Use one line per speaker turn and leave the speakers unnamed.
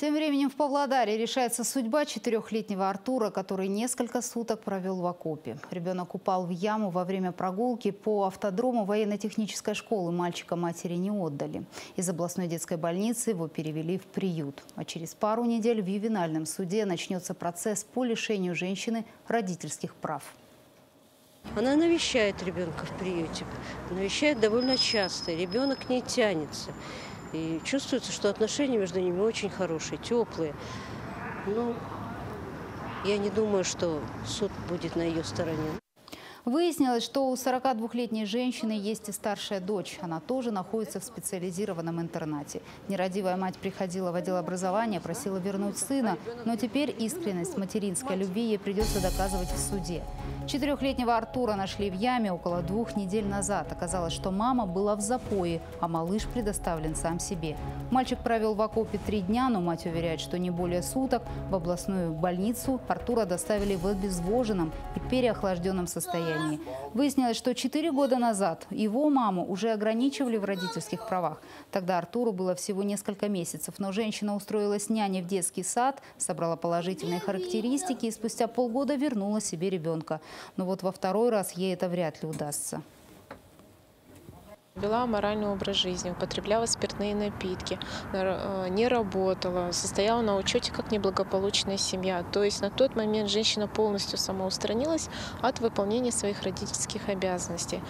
Тем временем в Павлодаре решается судьба четырехлетнего Артура, который несколько суток провел в окопе. Ребенок упал в яму во время прогулки по автодрому военно-технической школы. Мальчика матери не отдали. Из областной детской больницы его перевели в приют. А через пару недель в ювенальном суде начнется процесс по лишению женщины родительских прав.
Она навещает ребенка в приюте, навещает довольно часто, ребенок к ней тянется. И чувствуется, что отношения между ними очень хорошие, теплые. Ну, я не думаю, что суд будет на ее стороне.
Выяснилось, что у 42-летней женщины есть и старшая дочь. Она тоже находится в специализированном интернате. Нерадивая мать приходила в отдел образования, просила вернуть сына, но теперь искренность материнской любви ей придется доказывать в суде. Четырехлетнего Артура нашли в яме около двух недель назад. Оказалось, что мама была в запое, а малыш предоставлен сам себе. Мальчик провел в окопе три дня, но мать уверяет, что не более суток. В областную больницу Артура доставили в обезвоженном и переохлажденном состоянии. Выяснилось, что четыре года назад его маму уже ограничивали в родительских правах. Тогда Артуру было всего несколько месяцев, но женщина устроилась няней в детский сад, собрала положительные характеристики и спустя полгода вернула себе ребенка. Но вот во второй раз ей это вряд ли удастся.
Вела аморальный образ жизни, употребляла спиртные напитки, э, не работала, состояла на учете как неблагополучная семья. То есть на тот момент женщина полностью самоустранилась от выполнения своих родительских обязанностей.